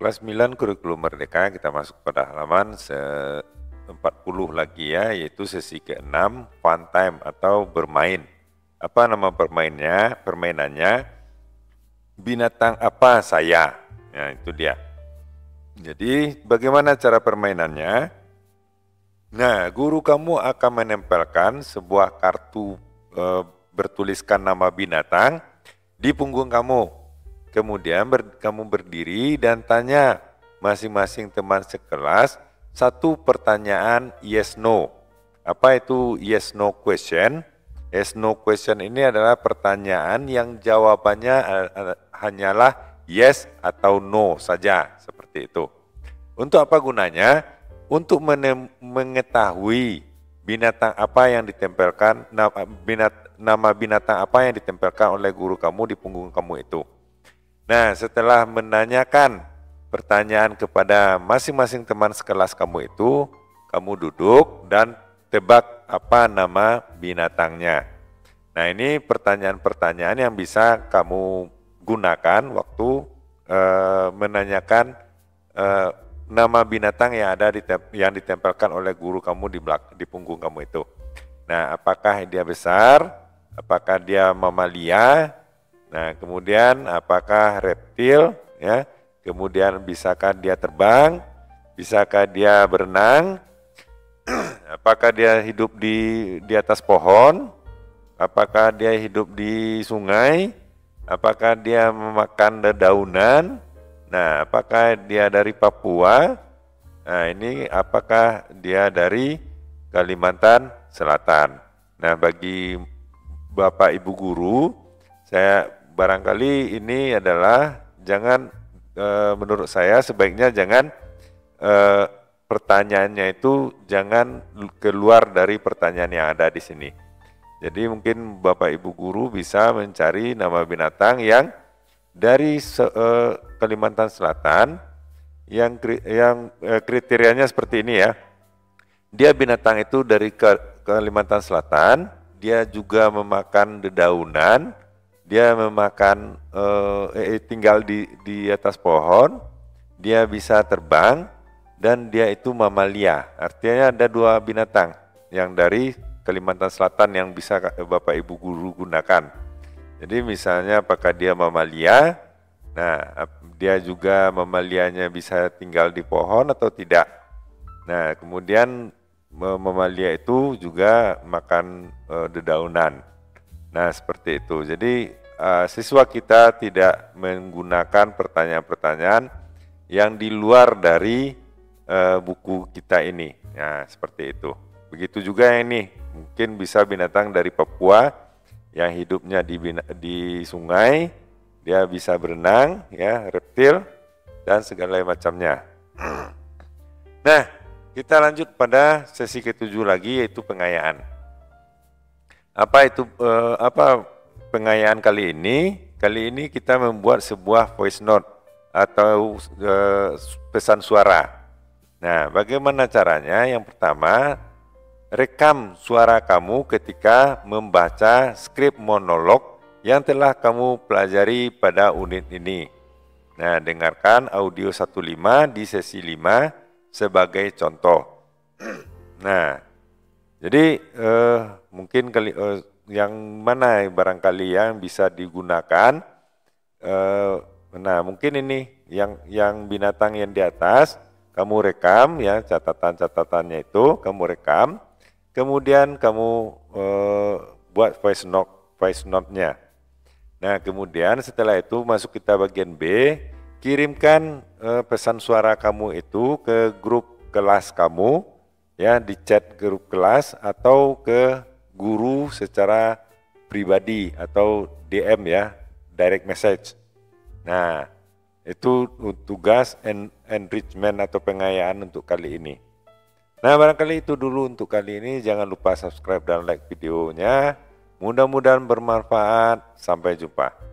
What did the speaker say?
kelas 9 kurikulum merdeka kita masuk pada halaman 40 lagi ya yaitu sesi ke-6 fun time atau bermain. Apa nama permainnya? Permainannya binatang apa saya? Ya, itu dia. Jadi bagaimana cara permainannya? Nah, guru kamu akan menempelkan sebuah kartu e, bertuliskan nama binatang di punggung kamu Kemudian ber, kamu berdiri dan tanya masing-masing teman sekelas satu pertanyaan yes no. Apa itu yes no question? Yes no question ini adalah pertanyaan yang jawabannya hanyalah yes atau no saja seperti itu. Untuk apa gunanya? Untuk mengetahui binatang apa yang ditempelkan nama binatang apa yang ditempelkan oleh guru kamu di punggung kamu itu. Nah, setelah menanyakan pertanyaan kepada masing-masing teman sekelas kamu itu, kamu duduk dan tebak apa nama binatangnya. Nah, ini pertanyaan-pertanyaan yang bisa kamu gunakan waktu e, menanyakan e, nama binatang yang ada yang ditempelkan oleh guru kamu di belak di punggung kamu itu. Nah, apakah dia besar? Apakah dia mamalia? Nah, kemudian apakah reptil ya? Kemudian bisakah dia terbang? Bisakah dia berenang? apakah dia hidup di di atas pohon? Apakah dia hidup di sungai? Apakah dia memakan dedaunan? Nah, apakah dia dari Papua? Nah, ini apakah dia dari Kalimantan Selatan? Nah, bagi Bapak Ibu guru, saya barangkali ini adalah jangan e, menurut saya sebaiknya jangan e, pertanyaannya itu jangan keluar dari pertanyaan yang ada di sini. Jadi mungkin Bapak Ibu guru bisa mencari nama binatang yang dari e, Kalimantan Selatan yang yang e, kriterianya seperti ini ya. Dia binatang itu dari Kalimantan Selatan, dia juga memakan dedaunan, dia memakan eh, eh, tinggal di di atas pohon, dia bisa terbang dan dia itu mamalia. Artinya ada dua binatang yang dari Kalimantan Selatan yang bisa Bapak Ibu guru gunakan. Jadi misalnya apakah dia mamalia? Nah, dia juga mamalianya bisa tinggal di pohon atau tidak? Nah, kemudian mamalia itu juga makan uh, dedaunan. Nah, seperti itu. Jadi uh, siswa kita tidak menggunakan pertanyaan-pertanyaan yang di luar dari uh, buku kita ini. Ya, seperti itu. Begitu juga yang ini, mungkin bisa binatang dari Papua yang hidupnya di di sungai, dia bisa berenang, ya, reptil dan segala macamnya. Nah, kita lanjut pada sesi ketujuh lagi yaitu pengayaan. Apa itu eh, apa pengayaan kali ini, kali ini kita membuat sebuah voice note atau uh, pesan suara. Nah, bagaimana caranya? Yang pertama, rekam suara kamu ketika membaca skrip monolog yang telah kamu pelajari pada unit ini. Nah, dengarkan audio 15 di sesi 5 sebagai contoh. Nah, jadi eh, mungkin kali eh, yang mana barangkali yang bisa digunakan. Eh, nah mungkin ini yang yang binatang yang di atas kamu rekam ya catatan-catatannya itu kamu rekam, kemudian kamu eh, buat voice note voice note-nya. Nah kemudian setelah itu masuk kita bagian B, kirimkan eh, pesan suara kamu itu ke grup kelas kamu ya di chat grup kelas atau ke guru secara pribadi atau DM ya, direct message. Nah, itu tugas en enrichment atau pengayaan untuk kali ini. Nah, barangkali itu dulu untuk kali ini. Jangan lupa subscribe dan like videonya. Mudah-mudahan bermanfaat. Sampai jumpa.